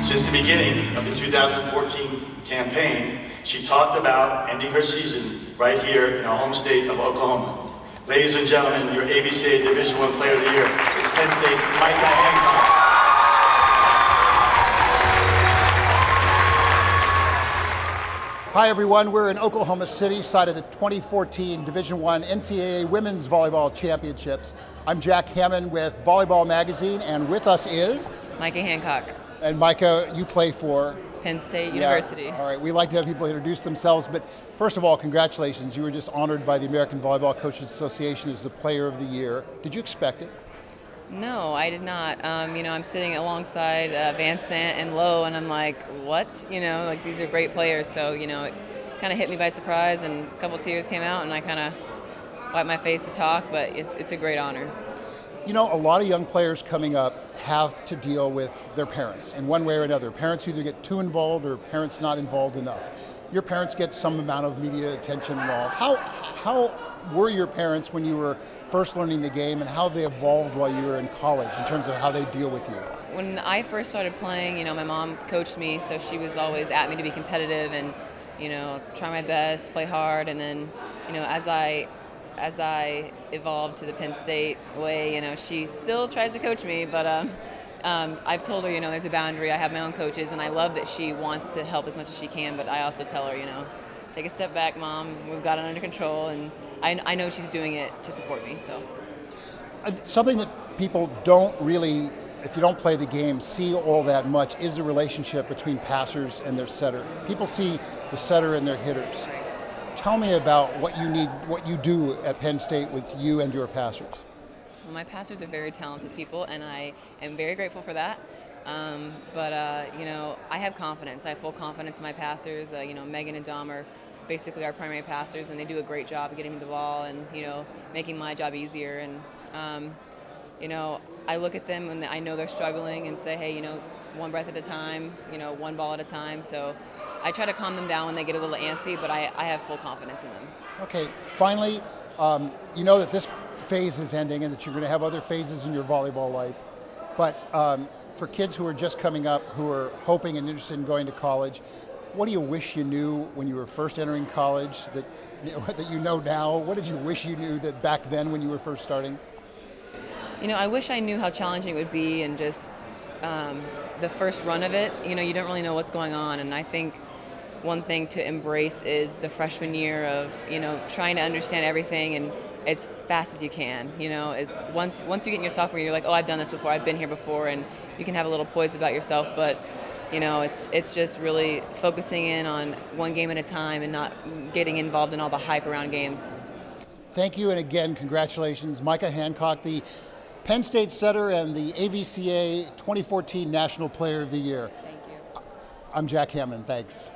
Since the beginning of the 2014 campaign, she talked about ending her season right here in our home state of Oklahoma. Ladies and gentlemen, your AVCA Division One Player of the Year is Penn State's Micha Hancock. Hi everyone, we're in Oklahoma City, site of the 2014 Division One NCAA Women's Volleyball Championships. I'm Jack Hammond with Volleyball Magazine, and with us is Micha Hancock. And Micha, you play for Penn State University. Yeah. All right, we like to have people introduce themselves, but first of all, congratulations. You were just honored by the American Volleyball Coaches Association as the Player of the Year. Did you expect it? No, I did not. Um, you know, I'm sitting alongside uh, Vansant and Lowe, and I'm like, what? You know, like these are great players. So, you know, it kind of hit me by surprise, and a couple tears came out, and I kind of wiped my face to talk, but it's, it's a great honor. You know, a lot of young players coming up have to deal with their parents in one way or another. Parents either get too involved or parents not involved enough. Your parents get some amount of media attention and all. How, how were your parents when you were first learning the game and how they evolved while you were in college in terms of how they deal with you? When I first started playing, you know, my mom coached me, so she was always at me to be competitive and, you know, try my best, play hard, and then, you know, as I as I evolved to the Penn State way, you know, she still tries to coach me, but um, um, I've told her, you know, there's a boundary. I have my own coaches, and I love that she wants to help as much as she can, but I also tell her, you know, take a step back, mom. We've got it under control, and I, I know she's doing it to support me. So uh, something that people don't really, if you don't play the game, see all that much is the relationship between passers and their setter. People see the setter and their hitters. Tell me about what you need, what you do at Penn State with you and your passers. Well, my passers are very talented people, and I am very grateful for that. Um, but uh, you know, I have confidence. I have full confidence in my passers. Uh, you know, Megan and Dom are basically our primary passers, and they do a great job of getting me the ball and you know making my job easier. And um, you know, I look at them and I know they're struggling, and say, hey, you know, one breath at a time, you know, one ball at a time. So I try to calm them down when they get a little antsy, but I, I have full confidence in them. Okay, finally, um, you know that this phase is ending and that you're going to have other phases in your volleyball life. But um, for kids who are just coming up, who are hoping and interested in going to college, what do you wish you knew when you were first entering college that, that you know now? What did you wish you knew that back then when you were first starting? You know, I wish I knew how challenging it would be and just um, the first run of it. You know, you don't really know what's going on, and I think one thing to embrace is the freshman year of you know trying to understand everything and as fast as you can. You know, as once once you get in your sophomore year, you're like, oh, I've done this before, I've been here before, and you can have a little poise about yourself. But you know, it's it's just really focusing in on one game at a time and not getting involved in all the hype around games. Thank you, and again, congratulations, Micha Hancock, the Penn State setter and the AVCA 2014 National Player of the Year. Thank you. I'm Jack Hammond. Thanks.